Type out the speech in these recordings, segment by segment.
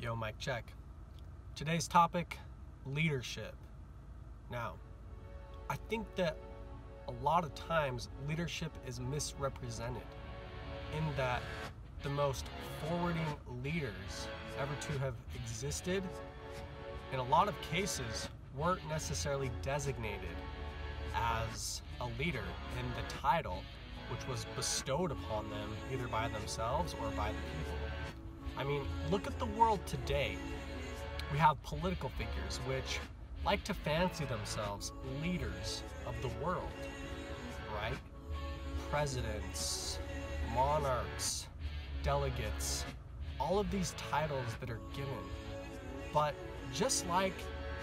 Yo, mic check. Today's topic leadership. Now, I think that a lot of times leadership is misrepresented in that the most forwarding leaders ever to have existed, in a lot of cases, weren't necessarily designated as a leader in the title which was bestowed upon them either by themselves or by the people. I mean, look at the world today. We have political figures which like to fancy themselves leaders of the world, right? Presidents, monarchs, delegates, all of these titles that are given. But just like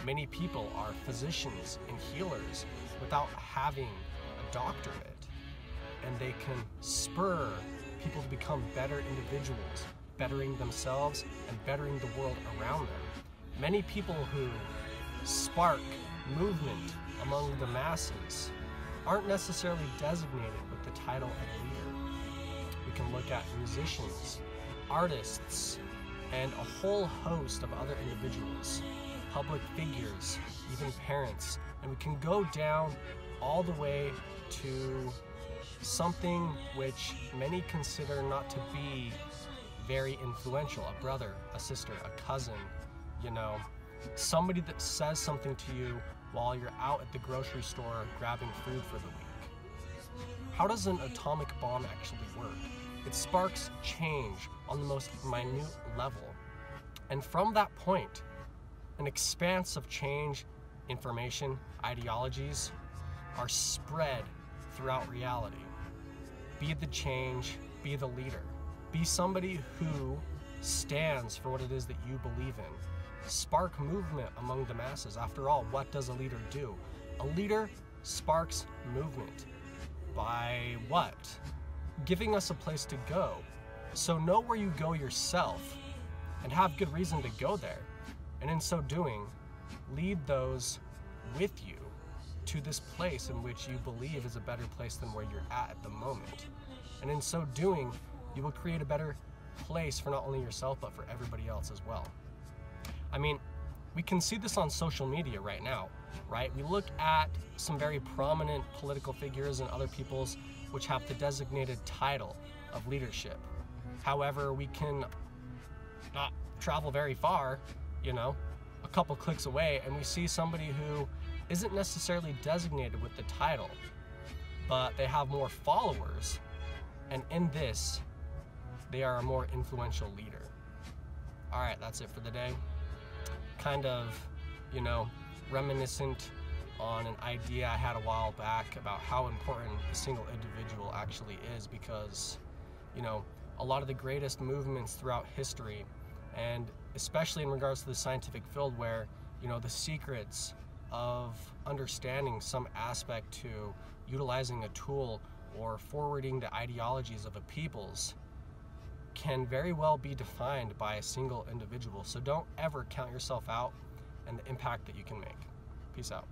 many people are physicians and healers without having a doctorate, and they can spur people to become better individuals, bettering themselves and bettering the world around them. Many people who spark movement among the masses aren't necessarily designated with the title of leader. We can look at musicians, artists, and a whole host of other individuals, public figures, even parents, and we can go down all the way to something which many consider not to be very influential a brother, a sister, a cousin, you know, somebody that says something to you while you're out at the grocery store grabbing food for the week. How does an atomic bomb actually work? It sparks change on the most minute level. And from that point, an expanse of change, information, ideologies are spread throughout reality. Be the change, be the leader. Be somebody who stands for what it is that you believe in. Spark movement among the masses. After all, what does a leader do? A leader sparks movement. By what? Giving us a place to go. So know where you go yourself and have good reason to go there. And in so doing, lead those with you to this place in which you believe is a better place than where you're at at the moment. And in so doing, you will create a better place for not only yourself, but for everybody else as well. I mean, we can see this on social media right now, right? We look at some very prominent political figures and other peoples which have the designated title of leadership. However, we can not travel very far, you know, a couple clicks away, and we see somebody who isn't necessarily designated with the title, but they have more followers, and in this, they are a more influential leader. All right, that's it for the day. Kind of, you know, reminiscent on an idea I had a while back about how important a single individual actually is because, you know, a lot of the greatest movements throughout history, and especially in regards to the scientific field where, you know, the secrets of understanding some aspect to utilizing a tool or forwarding the ideologies of a people's can very well be defined by a single individual. So don't ever count yourself out and the impact that you can make. Peace out.